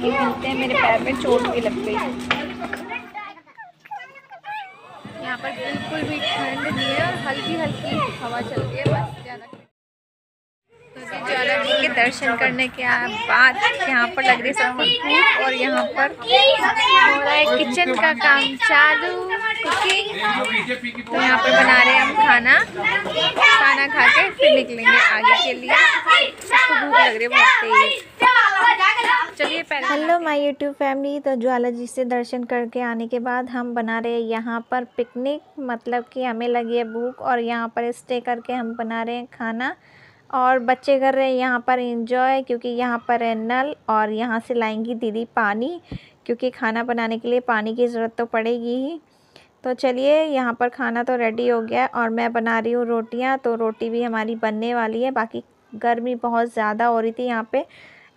आगे मिलते हैं, मेरे पैर में चोट भी लग गई। यहाँ पर बिल्कुल भी ठंड नहीं है और हल्की हल्की हवा चल रही है, बस ज़्यादा तो ज्वाला जी के दर्शन करने के बाद यहाँ पर लग रही सब और यहाँ पर हो रहा है किचन का काम, चालू कुकिंग तो यहाँ पर बना रहे हैं हम खाना। खाना खा के फिर निकलेंगे आगे के लिए। भूख लग रही है बहुत तेज। चलिए पहले हेलो माय यूट्यूब फैमिली तो ज्वाला जी से दर्शन करके आने के बाद हम बना रहे हैं यहाँ पर पिकनिक मतलब कि हमें लगी है भूख और यहाँ पर स्टे करके हम बना रहे हैं खाना। और बच्चे कर रहे हैं यहाँ पर इंजॉय क्योंकि यहाँ पर है नल और यहाँ से लाएँगी दीदी पानी क्योंकि खाना बनाने के लिए पानी की ज़रूरत तो पड़ेगी ही। तो चलिए यहाँ पर खाना तो रेडी हो गया और मैं बना रही हूँ रोटियाँ तो रोटी भी हमारी बनने वाली है। बाकी गर्मी बहुत ज़्यादा हो रही थी यहाँ पे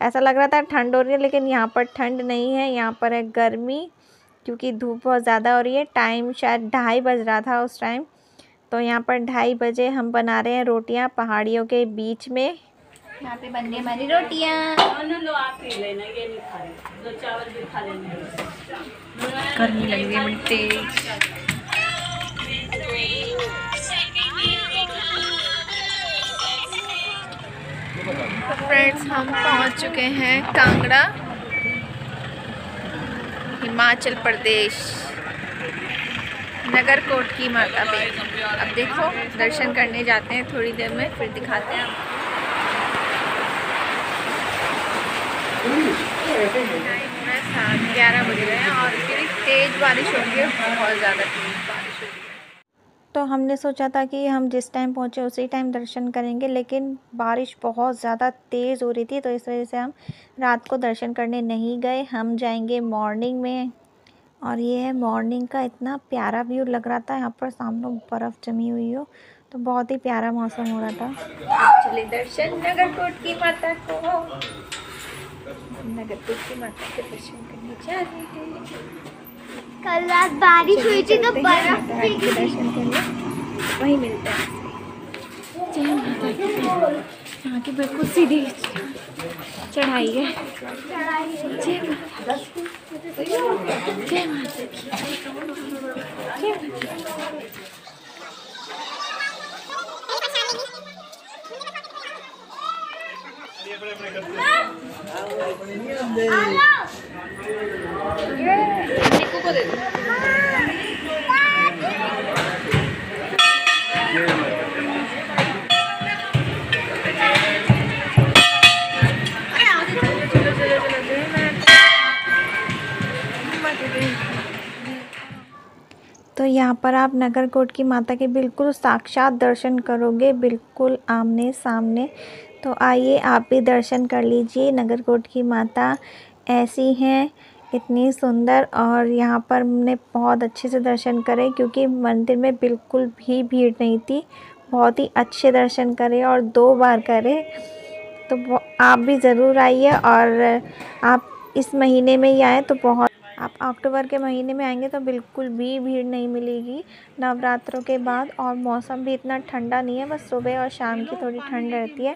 ऐसा लग रहा था ठंड हो रही है लेकिन यहाँ पर ठंड नहीं है यहाँ पर है गर्मी क्योंकि धूप बहुत ज़्यादा हो रही है। टाइम शायद ढाई बज रहा था उस टाइम तो यहाँ पर ढाई बजे हम बना रहे हैं रोटियाँ पहाड़ियों के बीच में। यहाँ पे बन रही हमारी रोटियाँ। गर्मी लग रही है बड़ी तेज फ्रेंड्स हम पहुँच चुके हैं कांगड़ा, हिमाचल प्रदेश नगर कोट की माता पे। अब देखो, दर्शन करने जाते हैं थोड़ी देर में, फिर दिखाते हैं। ग्यारह बज रहे हैं और फिर तेज़ बारिश हो रही है, बहुत ज़्यादा तेज़ बारिश हो रही है तो हमने सोचा था कि हम जिस टाइम पहुँचे, उसी टाइम दर्शन करेंगे, लेकिन बारिश बहुत ज़्यादा तेज़ हो रही थी तो इस वजह से हम रात को दर्शन करने नहीं गए। हम जाएँगे मॉर्निंग में, और ये है मॉर्निंग का इतना प्यारा व्यू लग रहा था, यहाँ पर सामने बर्फ़ जमी हुई हो तो बहुत ही प्यारा मौसम हो रहा था। चले दर्शन, नगर कोट की माता को। नगर कोट की माता के दर्शन करने जा रहे हैं। कल रात बारिश हुई थी तो बर्फ़ के दर्शन करने वहीं मिलते हैं जय माता दी यहाँ की बिल्कुल सीधी चढ़ाई है जय माता। जय माता दी। जय माता दी। को दे तो यहाँ पर आप नगरकोट की माता के बिल्कुल साक्षात दर्शन करोगे, बिल्कुल आमने सामने। तो आइए आप भी दर्शन कर लीजिए नगरकोट की माता ऐसी हैं। इतनी सुंदर और यहाँ पर हमने बहुत अच्छे से दर्शन करे क्योंकि मंदिर में बिल्कुल भी भीड़ नहीं थी। बहुत ही अच्छे दर्शन करे और दो बार करे। तो आप भी ज़रूर आइए और आप इस महीने में ही आए तो बहुत, आप अक्टूबर के महीने में आएँगे तो बिल्कुल भी भीड़ नहीं मिलेगी। नवरात्रों के बाद और मौसम भी इतना ठंडा नहीं है, बस सुबह और शाम की थोड़ी ठंड रहती है,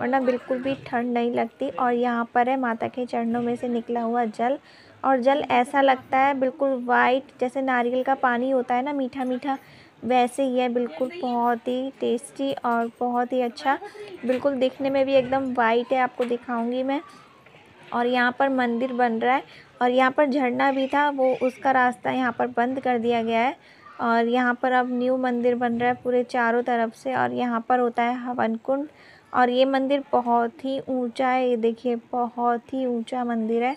वरना बिल्कुल भी ठंड नहीं लगती। और यहाँ पर है माता के चरणों में से निकला हुआ जल। और जल ऐसा लगता है बिल्कुल वाइट जैसे नारियल का पानी होता है ना मीठा मीठा वैसे ही है बिल्कुल बहुत ही टेस्टी और बहुत ही अच्छा। बिल्कुल दिखने में भी एकदम वाइट है आपको दिखाऊँगी मैं। और यहाँ पर मंदिर बन रहा है और यहाँ पर झरना भी था वो उसका रास्ता यहाँ पर बंद कर दिया गया है। और यहाँ पर अब न्यू मंदिर बन रहा है पूरे चारों तरफ़ से और यहाँ पर होता है हवन कुंड और ये मंदिर बहुत ही ऊँचा है ये देखिए बहुत ही ऊँचा मंदिर है।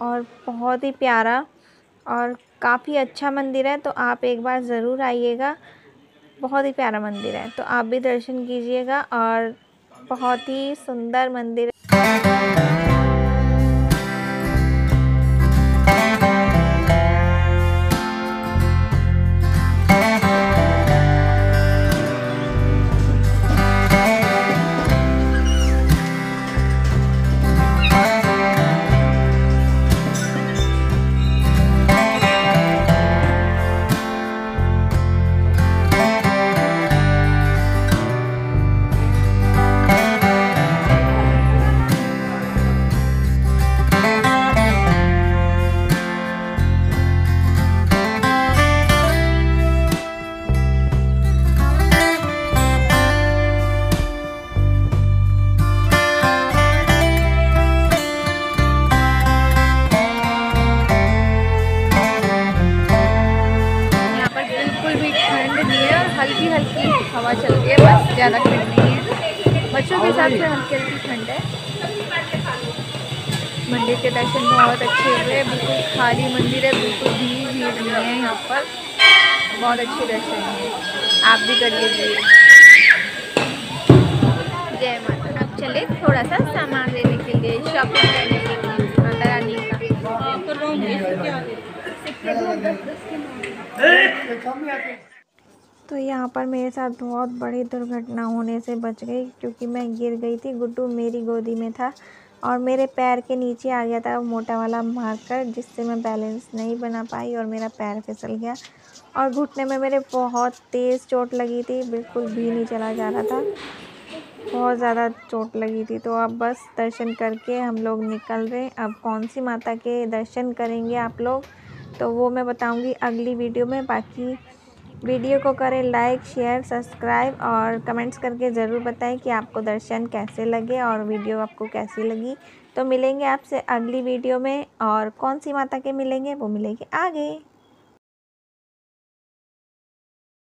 और बहुत ही प्यारा और काफ़ी अच्छा मंदिर है तो आप एक बार ज़रूर आइएगा। बहुत ही प्यारा मंदिर है तो आप भी दर्शन कीजिएगा और बहुत ही सुंदर मंदिर हवा चल रही है बस ज़्यादा ठंड नहीं है। बच्चों के हिसाब से हल्की हल्की ठंड है। मंदिर के दर्शन बहुत अच्छे हुए बिल्कुल खाली मंदिर है बिल्कुल भी भीड़ नहीं है यहाँ पर। बहुत अच्छे दर्शन है। आप भी कर लीजिए। जय माता। अब चले थोड़ा सा सामान लेने के लिए शॉपिंग करने के लिए माता रानी का तो यहाँ पर मेरे साथ बहुत बड़ी दुर्घटना होने से बच गई, क्योंकि मैं गिर गई थी, गुड्डू मेरी गोदी में था और मेरे पैर के नीचे आ गया था मोटा वाला मार्कर, जिससे मैं बैलेंस नहीं बना पाई और मेरा पैर फिसल गया। और घुटने में मेरे बहुत तेज़ चोट लगी थी, बिल्कुल भी नहीं चला जा रहा था। बहुत ज़्यादा चोट लगी थी। तो अब बस दर्शन करके हम लोग निकल रहे हैं। अब कौन सी माता के दर्शन करेंगे आप लोग? तो वो मैं बताऊँगी अगली वीडियो में। बाकी वीडियो को करें लाइक, शेयर, सब्सक्राइब और कमेंट्स करके ज़रूर बताएँ कि आपको दर्शन कैसे लगे और वीडियो आपको कैसी लगी। तो मिलेंगे आपसे अगली वीडियो में और कौन सी माता के मिलेंगे वो मिलेंगे आगे।